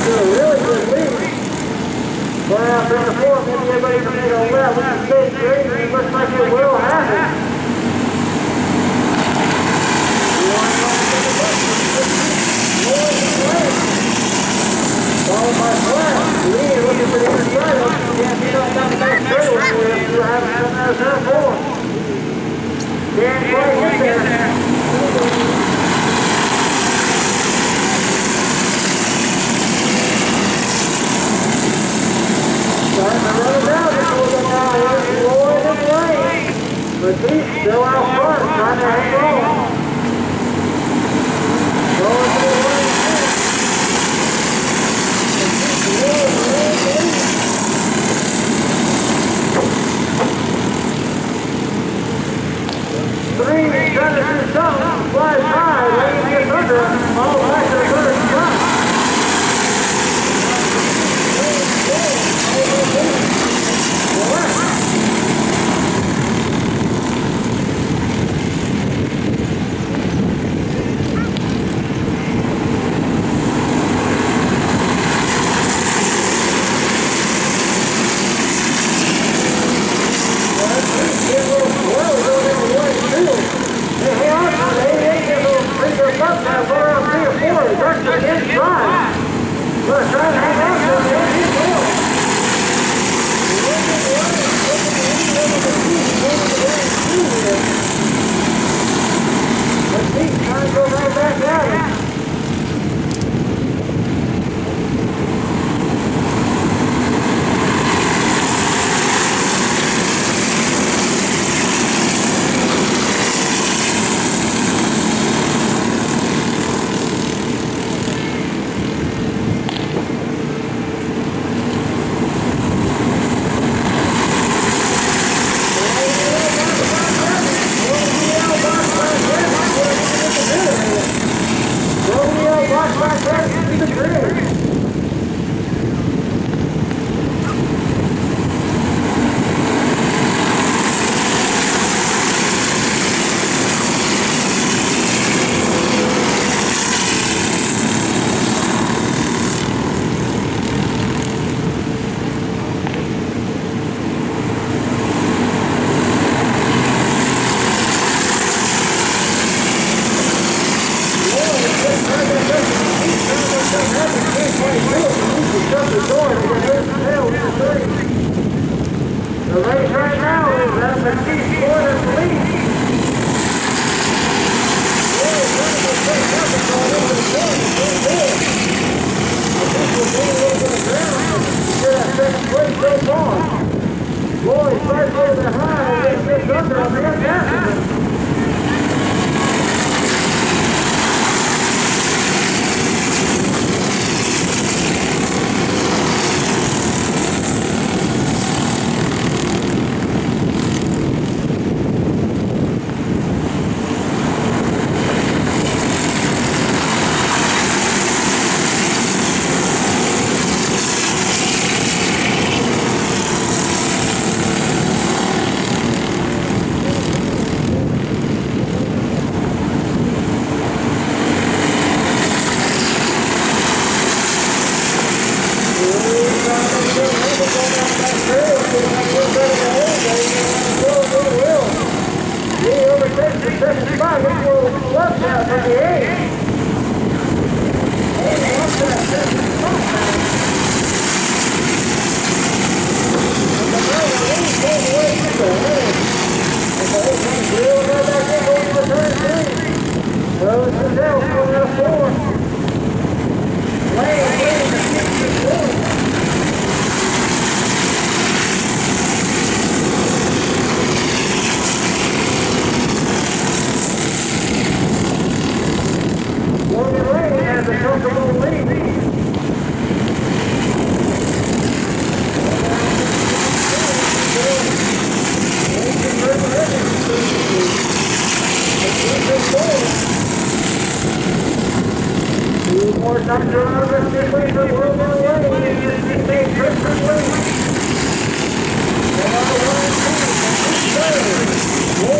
to a really good lead. Well, out there four, maybe everybody from eight on left. We can stay straight, and it looks like it will happen. Followed by Black, leading, looking for the inside. Gambino down the third one. Three, do something, flies high, to the Back at him. The race right now is at Mattice Ford and Police. Lloyd Whoa!